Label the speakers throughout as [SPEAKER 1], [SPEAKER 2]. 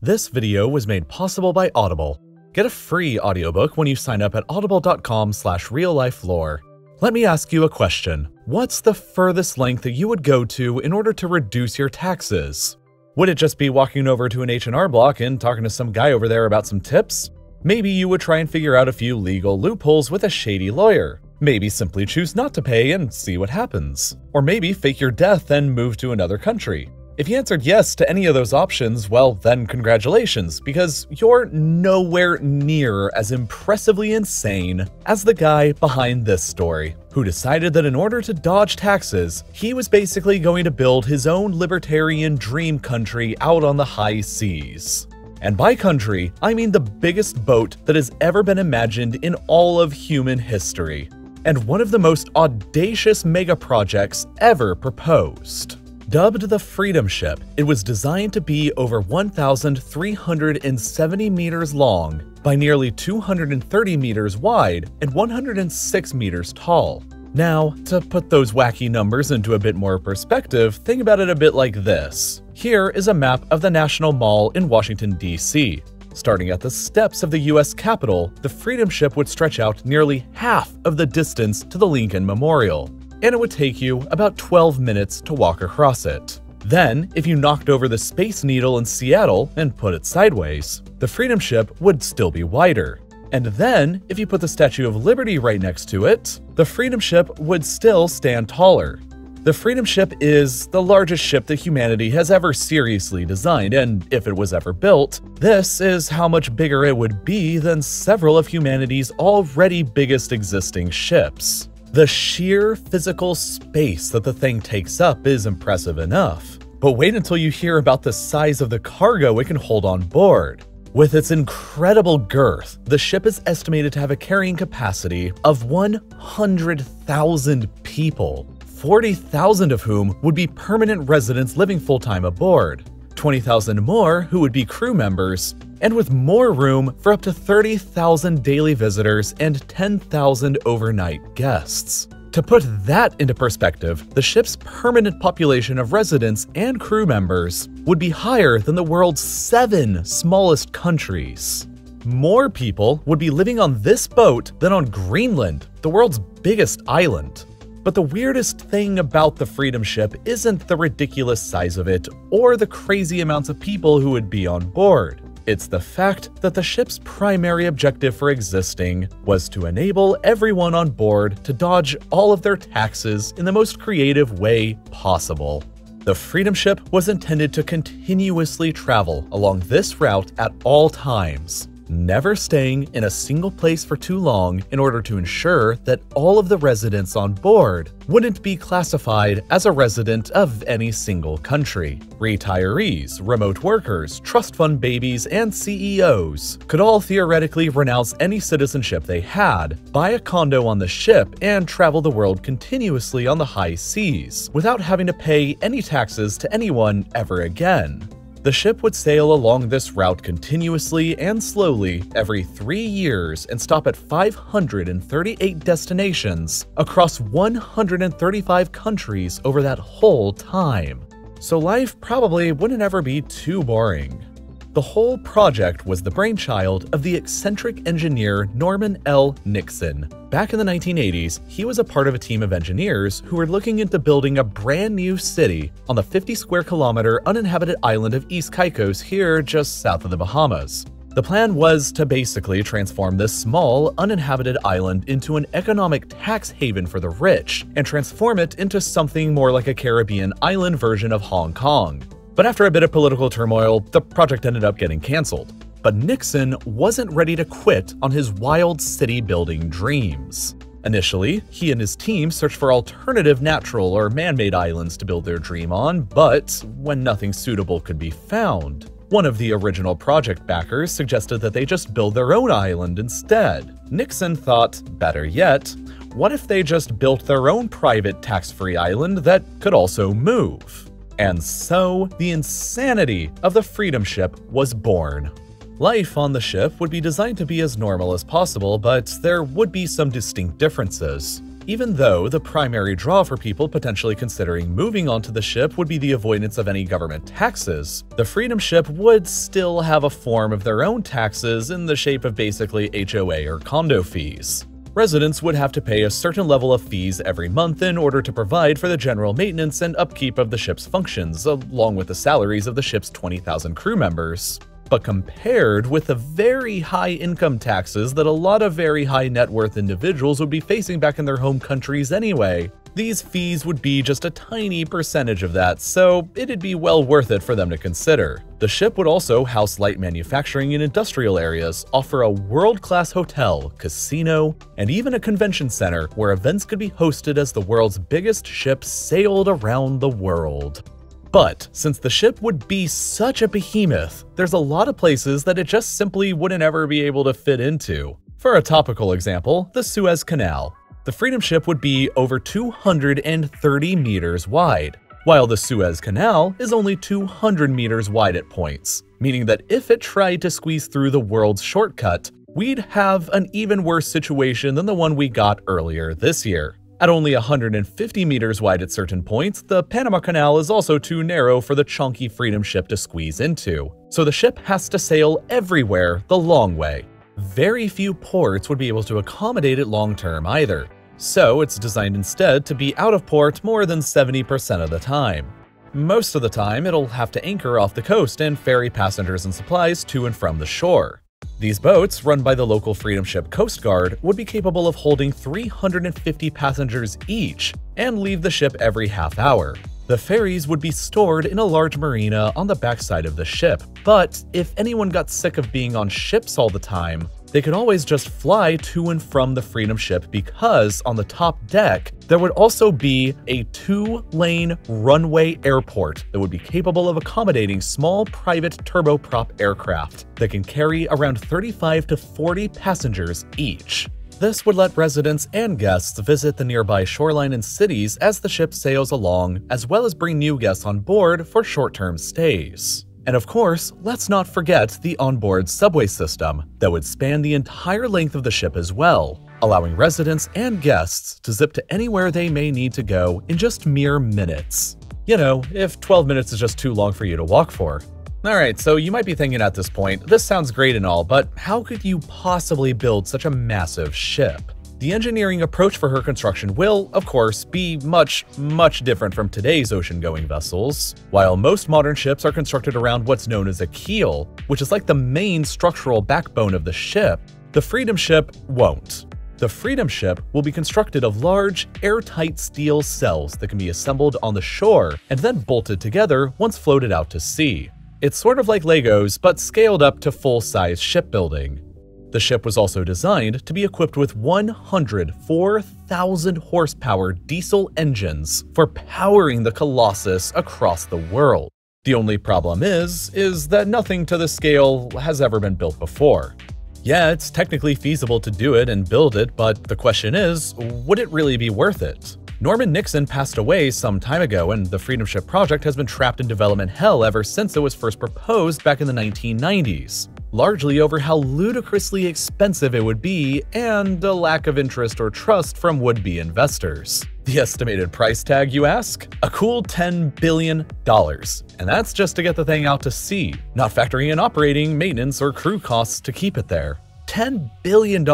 [SPEAKER 1] This video was made possible by Audible. Get a free audiobook when you sign up at audible.com slash reallifelore. Let me ask you a question. What's the furthest length that you would go to in order to reduce your taxes? Would it just be walking over to an H&R Block and talking to some guy over there about some tips? Maybe you would try and figure out a few legal loopholes with a shady lawyer. Maybe simply choose not to pay and see what happens. Or maybe fake your death and move to another country. If you answered yes to any of those options, well, then congratulations, because you're nowhere near as impressively insane as the guy behind this story, who decided that in order to dodge taxes, he was basically going to build his own libertarian dream country out on the high seas. And by country, I mean the biggest boat that has ever been imagined in all of human history, and one of the most audacious mega projects ever proposed. Dubbed the Freedom Ship, it was designed to be over 1,370 meters long by nearly 230 meters wide and 106 meters tall. Now, to put those wacky numbers into a bit more perspective, think about it a bit like this. Here is a map of the National Mall in Washington, D.C. Starting at the steps of the US Capitol, the Freedom Ship would stretch out nearly half of the distance to the Lincoln Memorial and it would take you about 12 minutes to walk across it. Then, if you knocked over the Space Needle in Seattle and put it sideways, the Freedom Ship would still be wider. And then, if you put the Statue of Liberty right next to it, the Freedom Ship would still stand taller. The Freedom Ship is the largest ship that humanity has ever seriously designed, and if it was ever built, this is how much bigger it would be than several of humanity's already biggest existing ships. The sheer physical space that the thing takes up is impressive enough. But wait until you hear about the size of the cargo it can hold on board. With its incredible girth, the ship is estimated to have a carrying capacity of 100,000 people, 40,000 of whom would be permanent residents living full time aboard, 20,000 more who would be crew members, and with more room for up to 30,000 daily visitors and 10,000 overnight guests. To put that into perspective, the ship's permanent population of residents and crew members would be higher than the world's seven smallest countries. More people would be living on this boat than on Greenland, the world's biggest island. But the weirdest thing about the Freedom Ship isn't the ridiculous size of it or the crazy amounts of people who would be on board. It's the fact that the ship's primary objective for existing was to enable everyone on board to dodge all of their taxes in the most creative way possible. The Freedom Ship was intended to continuously travel along this route at all times, never staying in a single place for too long in order to ensure that all of the residents on board wouldn't be classified as a resident of any single country. Retirees, remote workers, trust fund babies, and CEOs could all theoretically renounce any citizenship they had, buy a condo on the ship, and travel the world continuously on the high seas without having to pay any taxes to anyone ever again. The ship would sail along this route continuously and slowly every three years and stop at 538 destinations across 135 countries over that whole time. So life probably wouldn't ever be too boring. The whole project was the brainchild of the eccentric engineer Norman L. Nixon. Back in the 1980s, he was a part of a team of engineers who were looking into building a brand new city on the 50 square kilometer uninhabited island of East Caicos here just south of the Bahamas. The plan was to basically transform this small, uninhabited island into an economic tax haven for the rich and transform it into something more like a Caribbean island version of Hong Kong. But after a bit of political turmoil, the project ended up getting cancelled. But Nixon wasn't ready to quit on his wild city building dreams. Initially, he and his team searched for alternative natural or man made islands to build their dream on, but when nothing suitable could be found, one of the original project backers suggested that they just build their own island instead. Nixon thought, better yet, what if they just built their own private tax free island that could also move? And so, the insanity of the Freedom Ship was born. Life on the ship would be designed to be as normal as possible, but there would be some distinct differences. Even though the primary draw for people potentially considering moving onto the ship would be the avoidance of any government taxes, the Freedom Ship would still have a form of their own taxes in the shape of basically HOA or condo fees. Residents would have to pay a certain level of fees every month in order to provide for the general maintenance and upkeep of the ship's functions, along with the salaries of the ship's 20,000 crew members but compared with the very high income taxes that a lot of very high net worth individuals would be facing back in their home countries anyway. These fees would be just a tiny percentage of that, so it'd be well worth it for them to consider. The ship would also house light manufacturing and industrial areas, offer a world-class hotel, casino, and even a convention center where events could be hosted as the world's biggest ship sailed around the world. But since the ship would be such a behemoth, there's a lot of places that it just simply wouldn't ever be able to fit into. For a topical example, the Suez Canal. The Freedom Ship would be over 230 meters wide, while the Suez Canal is only 200 meters wide at points, meaning that if it tried to squeeze through the world's shortcut, we'd have an even worse situation than the one we got earlier this year. At only 150 meters wide at certain points, the Panama Canal is also too narrow for the chunky Freedom ship to squeeze into, so the ship has to sail everywhere the long way. Very few ports would be able to accommodate it long term either, so it's designed instead to be out of port more than 70% of the time. Most of the time, it'll have to anchor off the coast and ferry passengers and supplies to and from the shore. These boats, run by the local Freedom Ship Coast Guard, would be capable of holding 350 passengers each and leave the ship every half hour. The ferries would be stored in a large marina on the backside of the ship, but if anyone got sick of being on ships all the time, they could always just fly to and from the Freedom ship because on the top deck, there would also be a two-lane runway airport that would be capable of accommodating small private turboprop aircraft that can carry around 35 to 40 passengers each. This would let residents and guests visit the nearby shoreline and cities as the ship sails along, as well as bring new guests on board for short-term stays. And of course, let's not forget the onboard subway system that would span the entire length of the ship as well, allowing residents and guests to zip to anywhere they may need to go in just mere minutes. You know, if 12 minutes is just too long for you to walk for. Alright, so you might be thinking at this point, this sounds great and all, but how could you possibly build such a massive ship? The engineering approach for her construction will, of course, be much, much different from today's ocean-going vessels. While most modern ships are constructed around what's known as a keel, which is like the main structural backbone of the ship, the Freedom Ship won't. The Freedom Ship will be constructed of large, airtight steel cells that can be assembled on the shore and then bolted together once floated out to sea. It's sort of like Legos, but scaled up to full-size shipbuilding. The ship was also designed to be equipped with 104,000 horsepower diesel engines for powering the Colossus across the world. The only problem is, is that nothing to this scale has ever been built before. Yeah, it's technically feasible to do it and build it, but the question is, would it really be worth it? Norman Nixon passed away some time ago, and the Freedom Ship project has been trapped in development hell ever since it was first proposed back in the 1990s largely over how ludicrously expensive it would be and a lack of interest or trust from would-be investors. The estimated price tag, you ask? A cool $10 billion. And that's just to get the thing out to sea, not factoring in operating, maintenance, or crew costs to keep it there. $10 billion,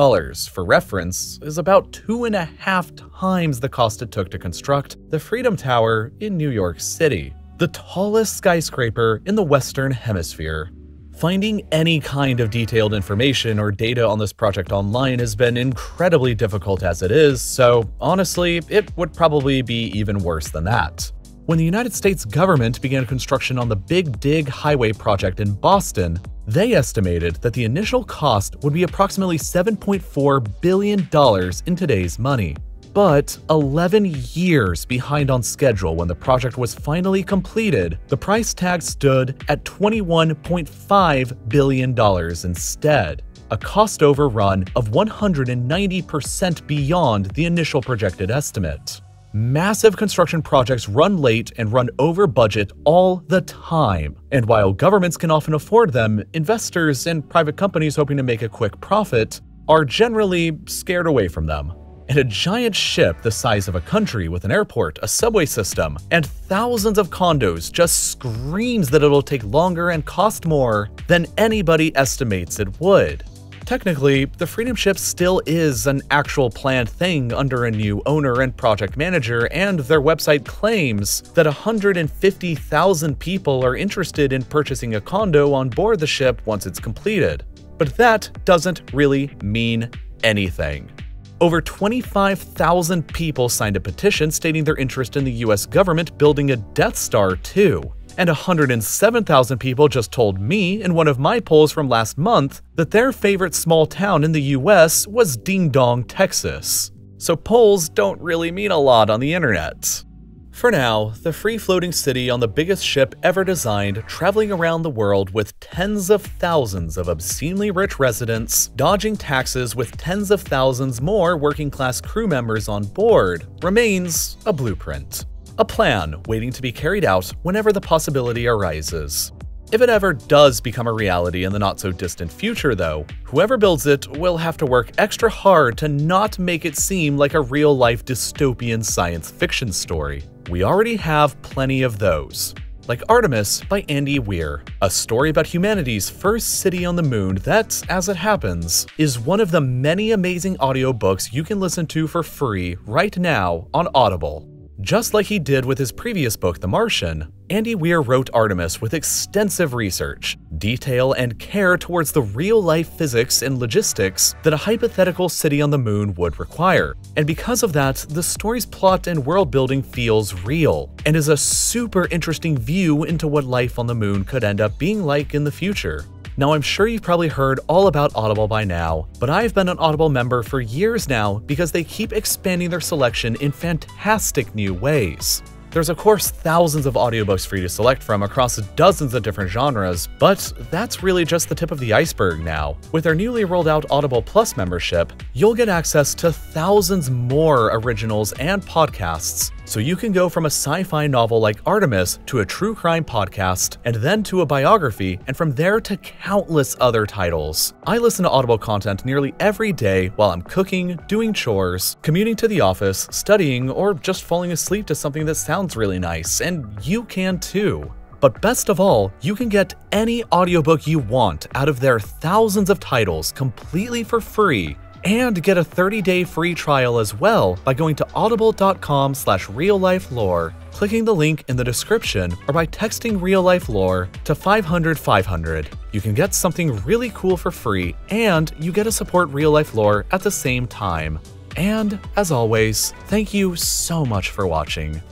[SPEAKER 1] for reference, is about two and a half times the cost it took to construct the Freedom Tower in New York City, the tallest skyscraper in the Western Hemisphere. Finding any kind of detailed information or data on this project online has been incredibly difficult as it is, so honestly, it would probably be even worse than that. When the United States government began construction on the Big Dig Highway project in Boston, they estimated that the initial cost would be approximately $7.4 billion in today's money but 11 years behind on schedule when the project was finally completed, the price tag stood at $21.5 billion instead, a cost overrun of 190% beyond the initial projected estimate. Massive construction projects run late and run over budget all the time. And while governments can often afford them, investors and private companies hoping to make a quick profit are generally scared away from them. And a giant ship the size of a country with an airport, a subway system, and thousands of condos just screams that it'll take longer and cost more than anybody estimates it would. Technically, the Freedom Ship still is an actual planned thing under a new owner and project manager, and their website claims that 150,000 people are interested in purchasing a condo on board the ship once it's completed. But that doesn't really mean anything. Over 25,000 people signed a petition stating their interest in the US government building a Death Star too and 107,000 people just told me in one of my polls from last month that their favorite small town in the US was Ding Dong, Texas. So polls don't really mean a lot on the internet. For now, the free floating city on the biggest ship ever designed, traveling around the world with tens of thousands of obscenely rich residents, dodging taxes with tens of thousands more working class crew members on board, remains a blueprint. A plan waiting to be carried out whenever the possibility arises. If it ever does become a reality in the not so distant future, though, whoever builds it will have to work extra hard to not make it seem like a real life dystopian science fiction story. We already have plenty of those. Like Artemis by Andy Weir, a story about humanity's first city on the moon that, as it happens, is one of the many amazing audiobooks you can listen to for free right now on Audible. Just like he did with his previous book, The Martian, Andy Weir wrote Artemis with extensive research, detail, and care towards the real life physics and logistics that a hypothetical city on the moon would require. And because of that, the story's plot and world building feels real, and is a super interesting view into what life on the moon could end up being like in the future. Now, I'm sure you've probably heard all about Audible by now, but I've been an Audible member for years now because they keep expanding their selection in fantastic new ways. There's of course thousands of audiobooks for you to select from across dozens of different genres, but that's really just the tip of the iceberg now. With our newly rolled out Audible Plus membership, you'll get access to thousands more originals and podcasts, so you can go from a sci-fi novel like Artemis to a true crime podcast, and then to a biography, and from there to countless other titles. I listen to Audible content nearly every day while I'm cooking, doing chores, commuting to the office, studying, or just falling asleep to something that sounds sounds really nice, and you can too. But best of all, you can get any audiobook you want out of their thousands of titles completely for free and get a 30-day free trial as well by going to audible.com slash reallifelore, clicking the link in the description, or by texting real life lore to 500 500. You can get something really cool for free, and you get to support real life lore at the same time. And as always, thank you so much for watching.